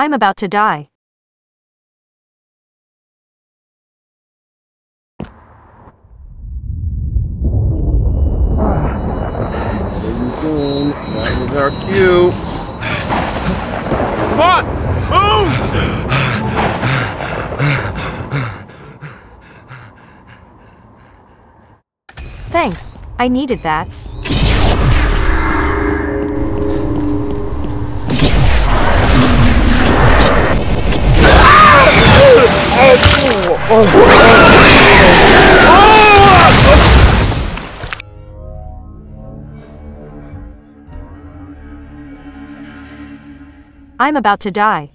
I'm about to die. That was our cue. Come on! Move! Thanks, I needed that. I'm about to die.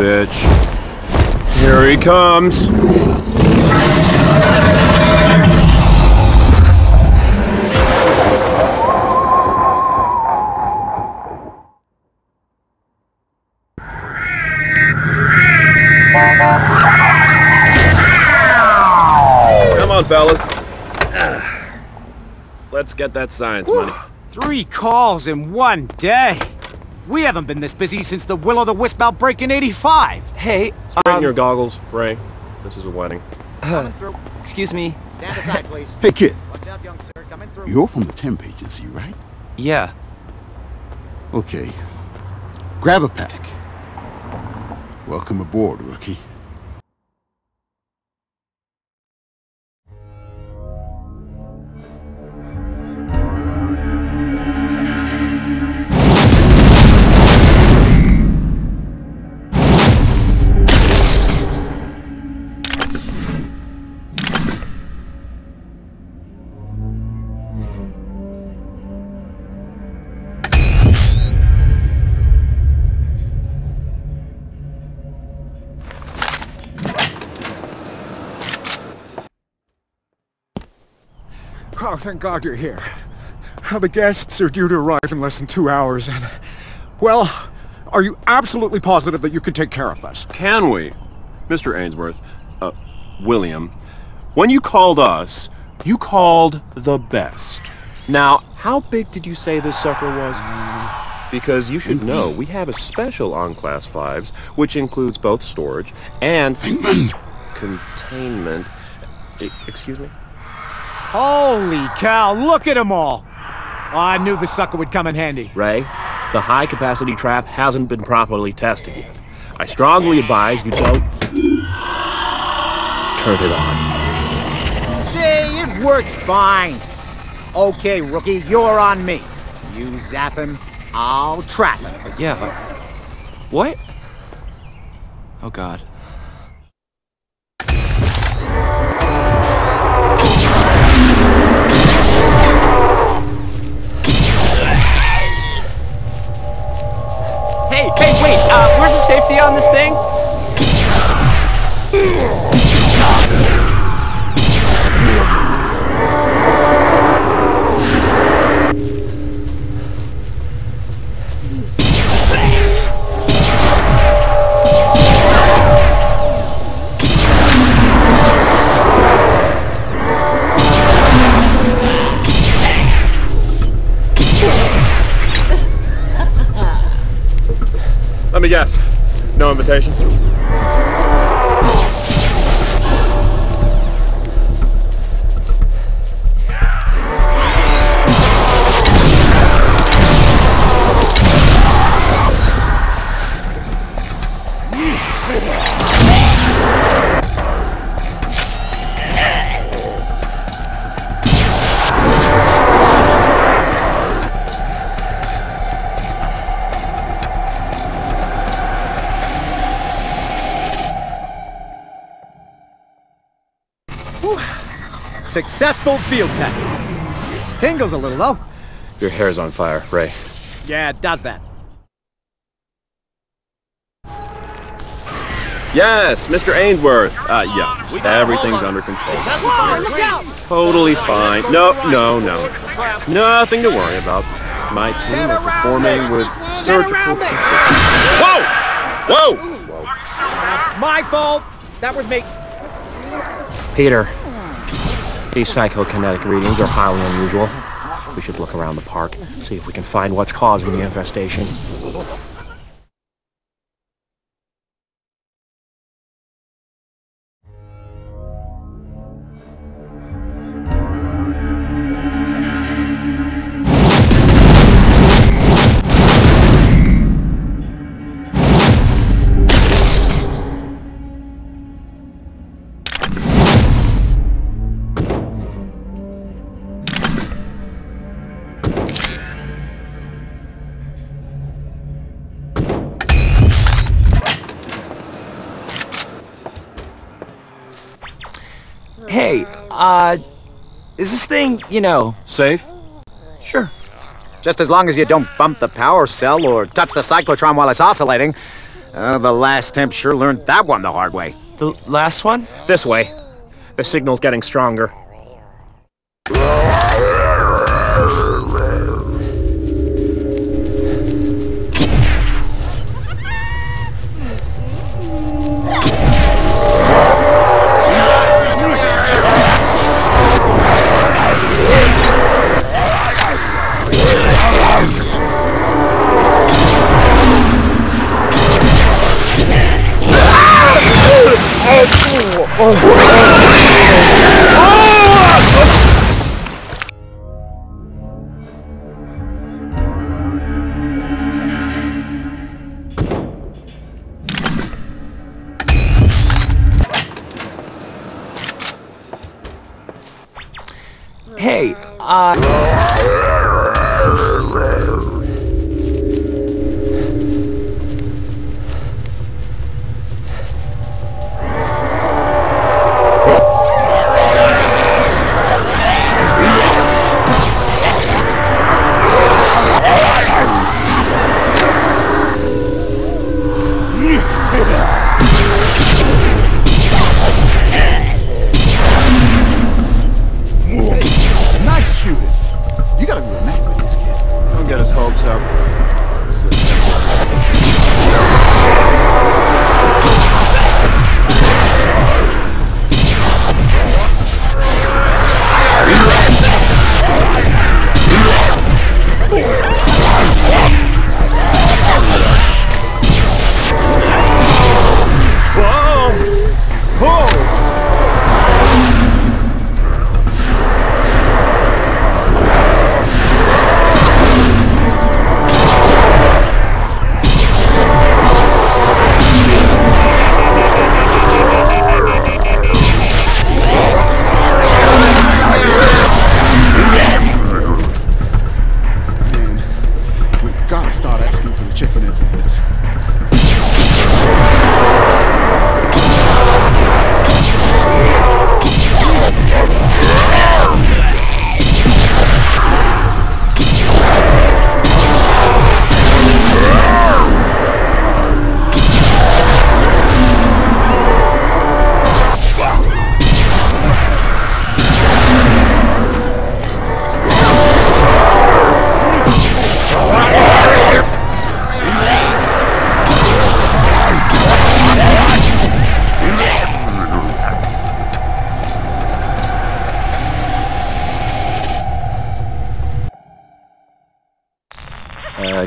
Bitch. Here he comes. Come on, fellas. Let's get that science money. Three calls in one day. We haven't been this busy since the Will o' the Wisp outbreak in 85. Hey, Straighten um, your goggles, Ray. This is a wedding. Coming through. excuse me. Stand aside, please. Hey, kid, Watch out, young sir. Coming through. you're from the temp agency, right? Yeah. Okay. Grab a pack. Welcome aboard, rookie. Oh, thank God you're here. The guests are due to arrive in less than two hours, and. Well, are you absolutely positive that you can take care of us? Can we? Mr. Ainsworth, uh, William, when you called us, you called the best. Now, how big did you say this sucker was? Because you should know, we have a special on Class 5s, which includes both storage and containment. E- Excuse me? Holy cow, look at them all. Oh, I knew the sucker would come in handy. Ray, the high capacity trap hasn't been properly tested yet. I strongly advise you don't turn it on. See, it works fine. Okay, rookie, you're on me. You zap him, I'll trap him. Yeah. What? Oh God. Safety on this thing? Let me guess. No invitation? Successful field test. Tingles a little, though. Your hair's on fire, Ray. Yeah, it does that. Yes, Mr. Ainsworth. Uh, yeah, everything's under control. Totally fine. No, no, no. Nothing to worry about. My team are performing with surgical precision. Whoa! Whoa! My fault. That was me. Peter, these psychokinetic readings are highly unusual. We should look around the park, see if we can find what's causing the infestation. Uh, is this thing, you know, Safe? sure. Just as long as you don't bump the power cell or touch the cyclotron while it's oscillating. Uh, the last temp sure learned that one the hard way. The last one? This way. The signal's getting stronger.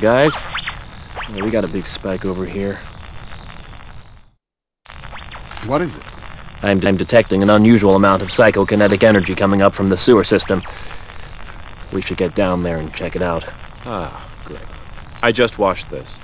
Guys, yeah, we got a big spike over here. What is it? I'm, I'm detecting an unusual amount of psychokinetic energy coming up from the sewer system. We should get down there and check it out. Ah, great. I just watched this.